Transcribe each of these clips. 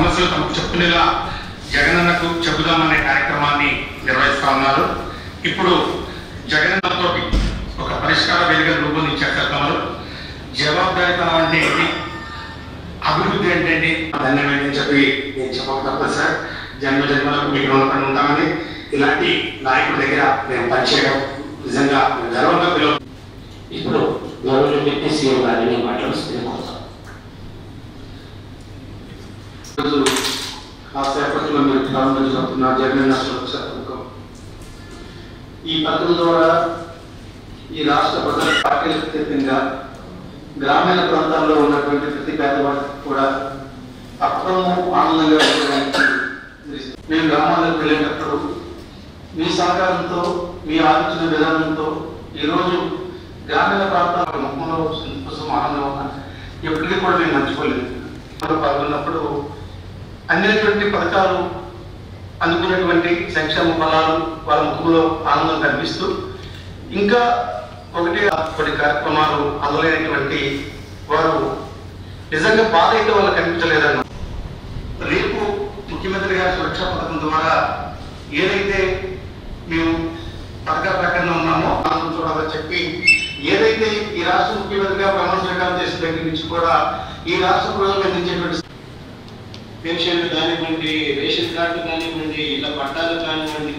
సమస్యలు తమకు చెప్పుకునేలా జగనన్నకు చెబుదామనే కార్యక్రమాన్ని నిర్వహిస్తా ఉన్నారు. ఇప్పుడు జగనన్నతో ఒక పరిష్కార వేదికను రూపొందించారు తమరు జవాబుదారితనం అంటే ఏంటి? అభివృద్ధి ఏంటండి ధన్యమని చెప్పి నేను చెప్పక తప్పదు సార్. జన్మ జన్మలకు మీకు రుణపడి ఉంటామని ఇలాంటి నాయకుడి దగ్గర మేము పనిచేయడం నిజంగా గర్వంగా పిలువ ఇప్పుడు గౌరవ డిప్యూటీ సీఎం గారిని మాట్లాడుతుంది కోరుతాం కాసేపట్లో మీరు ప్రారంభించబోతున్న జగనన్న సురక్ష పథకం ఈ పథకం ద్వారా ఈ రాష్ట్ర ప్రజల పార్టీలకు గ్రామీణ ప్రాంతాల్లో ఉన్నటువంటి ప్రతి పేదవాడికి కూడా అక్రమం ఆనందంగా ఉండడానికి మేము గ్రామాలకు వెళ్ళేటప్పుడు మీ సహకారంతో మీ ఆలోచన విధానంతో ఈరోజు గ్రామీణ ప్రాంతాల ముఖంలో సంతోషం ఆనందం ఎప్పటికీ కూడా మేము మర్చిపోలేదు. పాల్గొన్నప్పుడు అందినటువంటి పథకాలు అందుకున్నటువంటి సంక్షేమ ఫలాలు వాళ్ళ ముఖంలో ఆనందం కనిపిస్తూ ఇంకా ఒకటి కొన్ని కార్యక్రమాలు అందలేనటువంటి వారు నిజంగా బాధ అయితే వాళ్ళకి కనిపించలేదన్న రేపు ముఖ్యమంత్రి గారి సురక్షా పథకం ద్వారా ఏదైతే మేము పథకాల ప్రకటన ఉన్నామో ఆనందం చూడాలని చెప్పి ఏదైతే ఈ రాష్ట్ర ముఖ్యమంత్రిగా ప్రమాణ స్వీకారం చేసిన దగ్గర నుంచి కూడా ఈ రాష్ట్ర ప్రజలకు అందించేటువంటి పెన్షన్ కానివ్వండి రేషన్ కార్డు కానివ్వండి ఇలా పట్టాలు కానివ్వండి.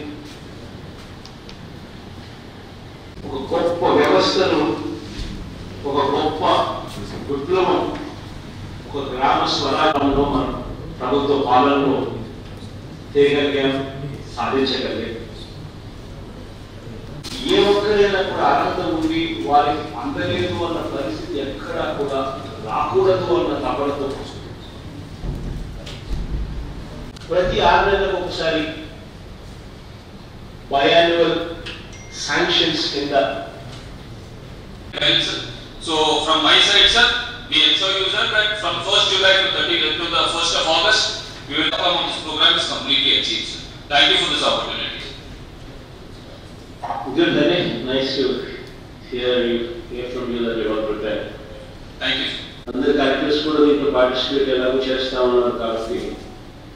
ఒక గొప్ప వ్యవస్థను ఒక గొప్ప విప్లవం ఒక గ్రామ స్వరాలంలో మనం ప్రభుత్వ పాలనలో తేగలిగాం సాధించగలిగాం. ఏ ఒక్కరైనా కూడా అర్హత ఉండి వారికి అందలేదు అన్న పరిస్థితి ఎక్కడా కూడా రాకూడదు అన్న తపనతో ప్రతి ఆరు నెలలకు ఒకసారి బయాన్యువల్ శాంక్షన్స్ కింద Right, sir. So from my side, sir, we assure you, sir, that from 1st July to 30 to the 1st of August, we will come on this program is completely achieved. sir. Thank you for this opportunity. Good, Dane. Nice to hear you, hear from you that you are prepared. Thank you. sir. అందరు collectors కూడా దీంట్లో participate ఎలాగో చేస్తా ఉన్నారు కాబట్టి